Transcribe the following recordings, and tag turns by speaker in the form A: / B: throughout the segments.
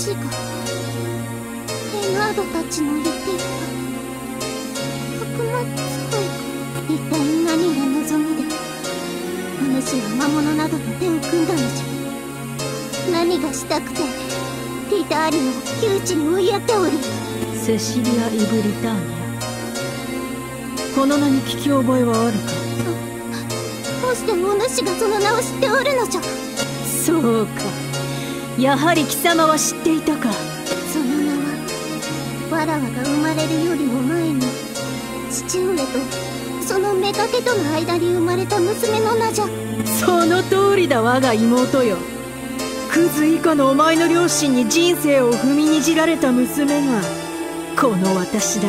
A: 話がエナードたちの言っていた悪魔使いか一体何が望みでお主は魔物などと手を組んだのじゃ。何がしたくてティターリを窮地に追いやっておる
B: セシリア・イブリターニアこの名に聞き覚えはあるか？
A: どうしてお主がその名を知っておるのじゃ。
B: そうかやはり貴様は知っていたか。
A: その名はわらわが生まれるよりも前に父上とその妾との間に生まれた娘の名じゃ。
B: その通りだ我が妹よ。クズ以下のお前の両親に人生を踏みにじられた娘がこの私だ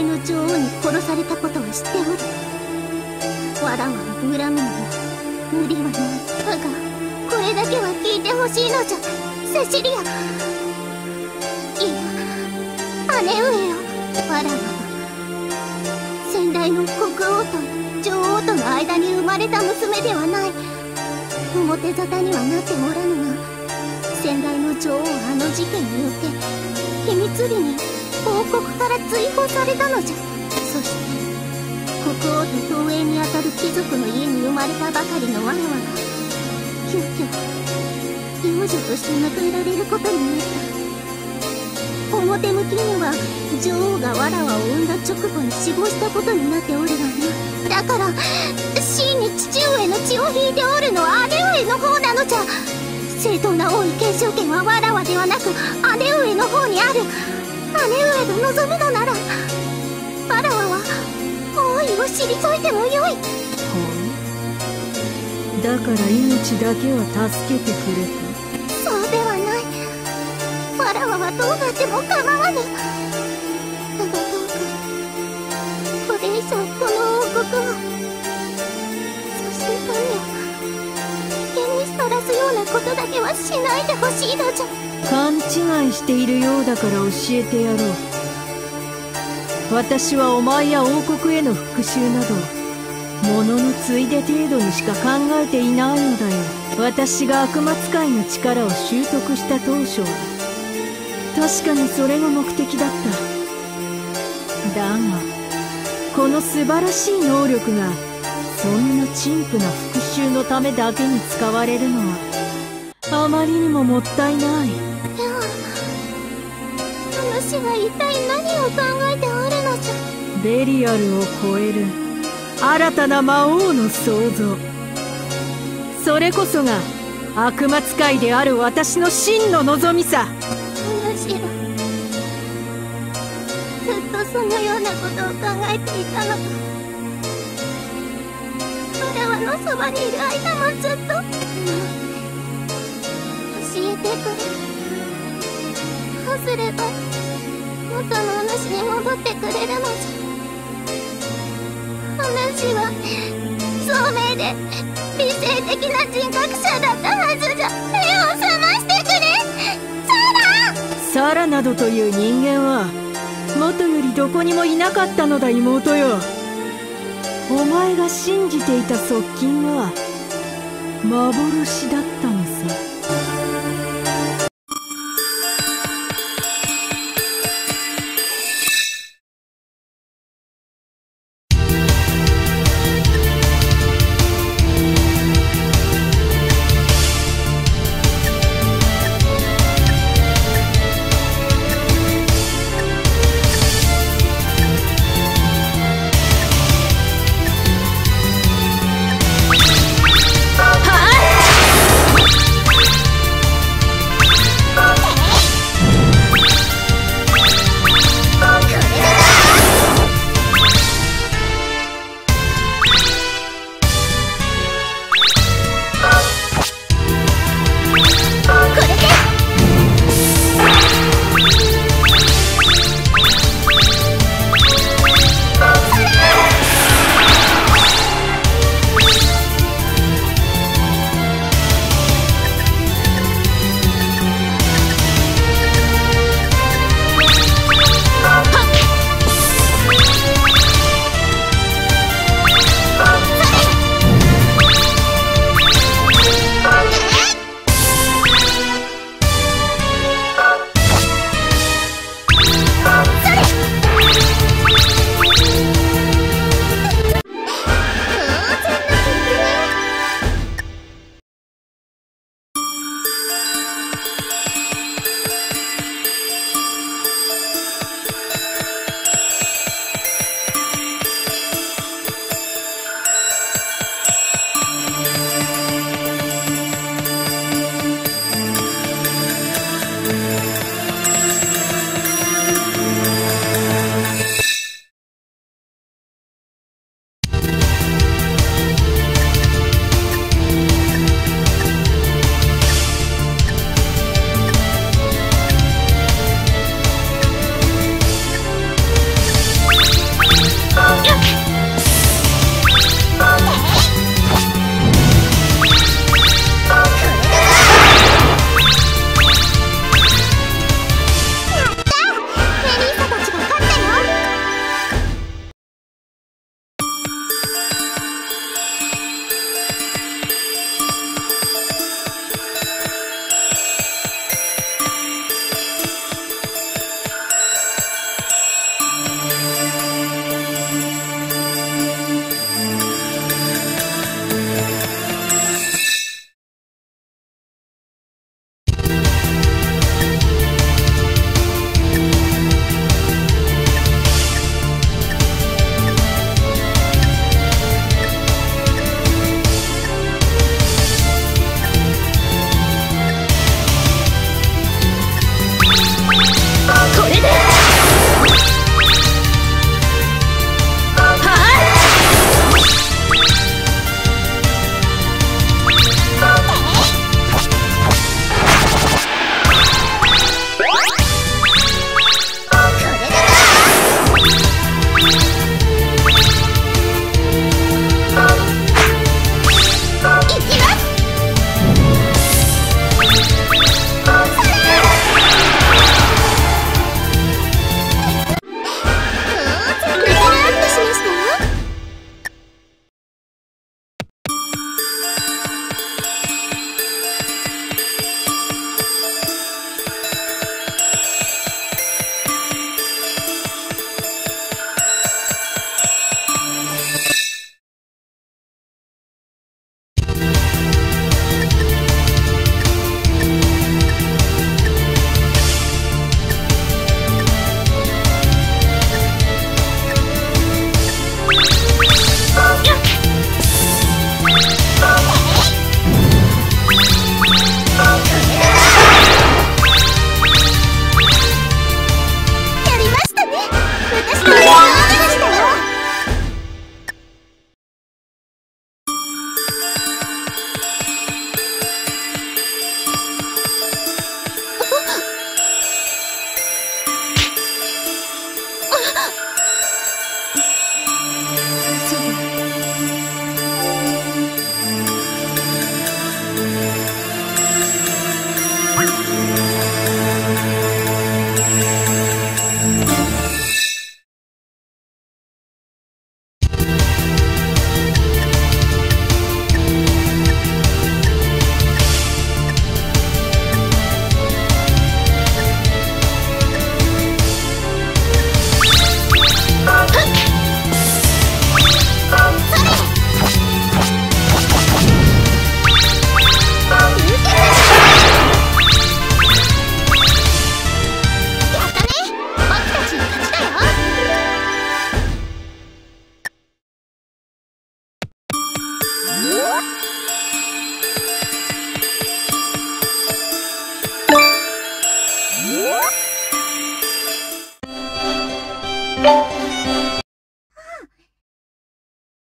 A: 代の女王に殺されたことは知っておる。わらわを恨むのも無理はないだがこれだけは聞いてほしいのじゃ。セシリアいや姉上よわらわは先代の国王と女王との間に生まれた娘ではない。表沙汰にはなっておらぬが先代の女王はあの事件によって秘密裏に王国から追放されたのじゃ。そして国王と東映にあたる貴族の家に生まれたばかりの我らは急遽幼女として迎えられることになった。表向きには女王がわらわを産んだ直後に死亡したことになっておるがなだから真に父上の血を引いておるのは姉上の方なのじゃ。正当な王位継承権はわらわではなく姉上の方にある。姉上が望むのならわらわは王位を退いてもよい。
B: だから命だけは助けてくれた
A: そうではない。わらわはどうなっても構わぬことだけはしないでほしいのじゃ。
B: 勘違いしているようだから教えてやろう。私はお前や王国への復讐などもののついで程度にしか考えていないのだよ。私が悪魔使いの力を習得した当初は。確かにそれが目的だった。だがこの素晴らしい能力がそんな陳腐な復讐のためだけに使われるのはあまりにももったいない。
A: ではお主は一体何を考えておるのじゃ。
B: ベリアルを超える。新たな魔王の創造。それこそが悪魔使いである私の真の望みさ。
A: むしろずっとそのようなことを考えていたのか。わらわのそばにいる間もずっと。教えてくれどうす。れば元の主に戻ってくれるのじゃお主は聡明で理性的な人格者だったはずじゃ。目を覚ましてくれ。サラ。
B: サラ。などという人間は元よりどこにもいなかったのだ妹よお前が信じていた側近は幻だったの。